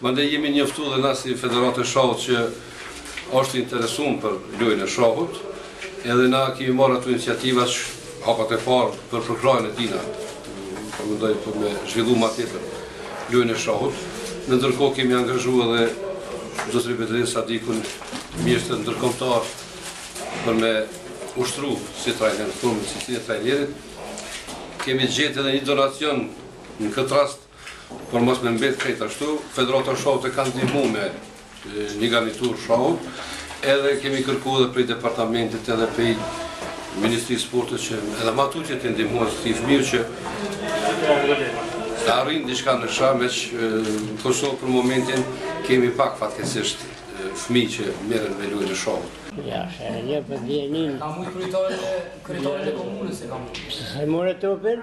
Mandej jemi njoftu dhe na si Federatë e Shahut që është i interesuar për lojën e shahut, edhe na kemi marrë ato iniciativa që hapat e parë për përkrahjen e tina, po mendoj për me zhvillu ma tepër lojën e shahut. Në ndërkohë kemi angazhu edhe zotri Bedri Sadikun, mjeshtër ndërkombëtar për me ushtru si trajner, formën si si e trajnerit. Kemi gjetë edhe një donacion në këtë rast Por mos me mbet krejt ashtu, Federata e Shahut e ka ndihmu me një garniturë shahu, edhe kemi kërku edhe prej departamentit edhe prej Ministrisë Sportit që edhe ma tutje t'i ndihmohet këtij fëmiu që të arrin diçka në shah, meqë në Kosovë për momentin kemi pak fatkeqësisht fëmij që merren me lojën e shahut. Ja, shë e një për djenin. Ka mujtë kryetari edhe kryetari i komunës e ka mujtë. Se se mure topin?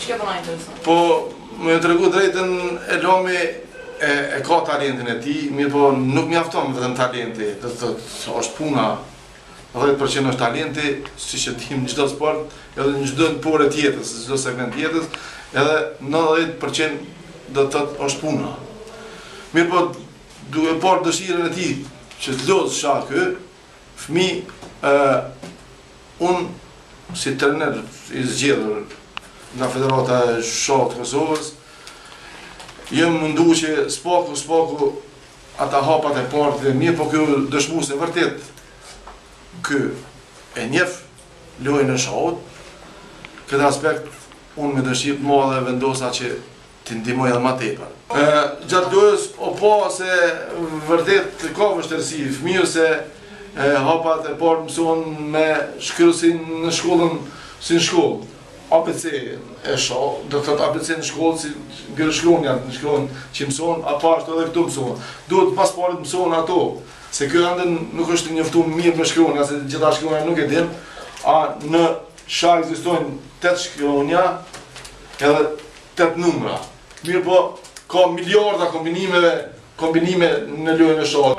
Çka po na intereson? Po, me ju tregu drejtën Elhami e, e ka talentin e tij, mirëpo nuk mjafton vetëm talenti, do të thotë, është puna, 10% është talenti, siç e dimë në çdo sport, edhe në çdo pore të jetës, në çdo segment të jetës, edhe 90% do të thotë, është puna. Mirëpo, duke parë dëshirën e tij, që të lozë shah ky, Fëmijë, ë, Unë, si trener i zgjedhur nga Federata e Shahut të Kosovës, jam mundu që së paku, së paku ata hapat e parë të vijnë mirëpo ky u dëshmu se vërtet ky e njef lojën e shahut. Këtë aspekt unë me dëshirë të madhe vendosa që T'i ndihmoj edhe ma tepër. Gjatë lojës u pa se vërtet ka vështirësi fëmiu se hapat e parë mësohen me shkru si në shkollën si në shkollë abc e sho do të thotë abc në shkollë si shkronja në shkollën që mësohen a po ashtu edhe këtu mësohen duhet së pari t' mësohen ato se ky ende nuk është njoftu mirë me shkronja se të gjitha shkronja nuk i din a në shah ekzistojnë 8 shkronja edhe tetë numra, mirëpo ka miliarda kombinimeve, kombinime në lojën e shahut.